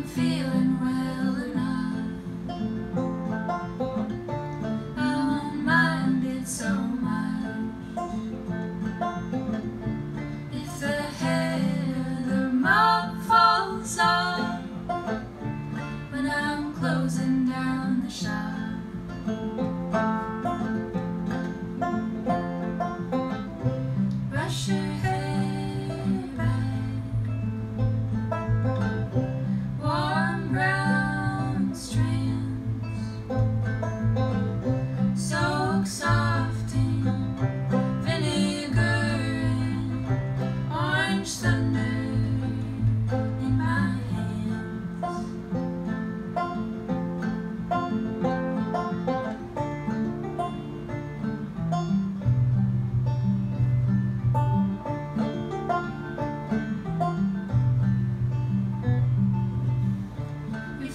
I'm feeling.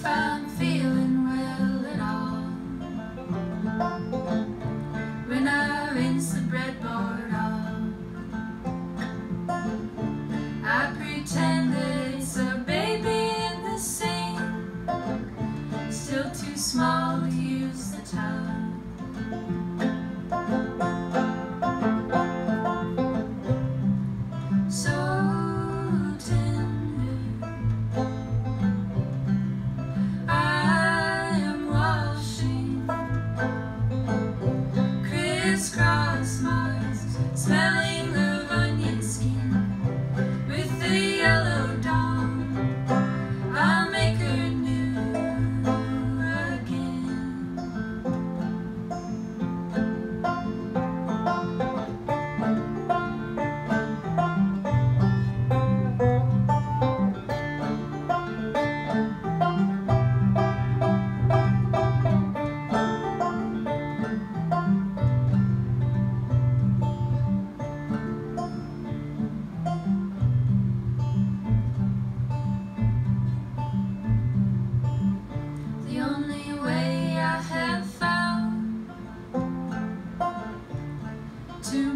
found.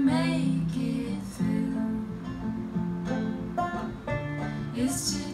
Make it through. Is to